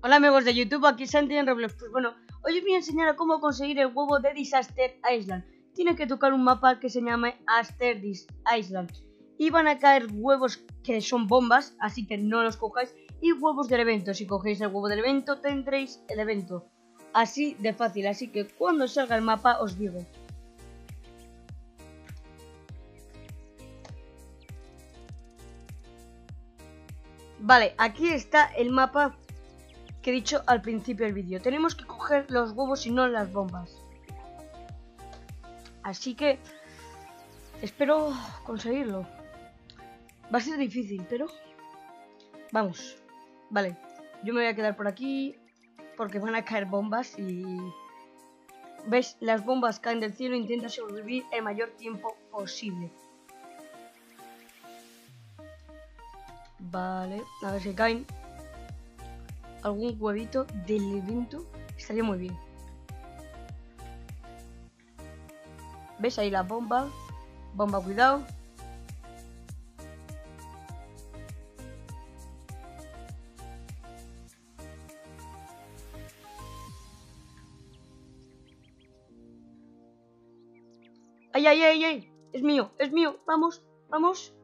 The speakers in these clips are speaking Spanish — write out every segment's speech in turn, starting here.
Hola amigos de YouTube, aquí Santi en Roblox. Pues bueno, hoy os voy a enseñar a cómo conseguir el huevo de Disaster Island. Tienes que tocar un mapa que se llama Aster Island. Y van a caer huevos que son bombas, así que no los cojáis. Y huevos del evento. Si cogéis el huevo del evento, tendréis el evento. Así de fácil, así que cuando salga el mapa os digo. Vale, aquí está el mapa he dicho al principio del vídeo. Tenemos que coger los huevos y no las bombas. Así que espero conseguirlo. Va a ser difícil, pero vamos. Vale, yo me voy a quedar por aquí porque van a caer bombas y... ¿Ves? Las bombas caen del cielo, intenta sobrevivir el mayor tiempo posible. Vale, a ver si caen algún huevito del evento. Estaría muy bien. ¿Ves ahí la bomba? Bomba, cuidado. ¡Ay, ay, ay, ay! Es mío, es mío. Vamos, vamos.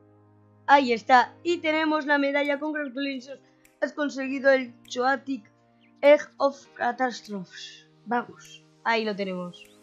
Ahí está. Y tenemos la medalla. Congratulations. Has conseguido el Choatic Egg of Catastrophes. Vamos. Ahí lo tenemos.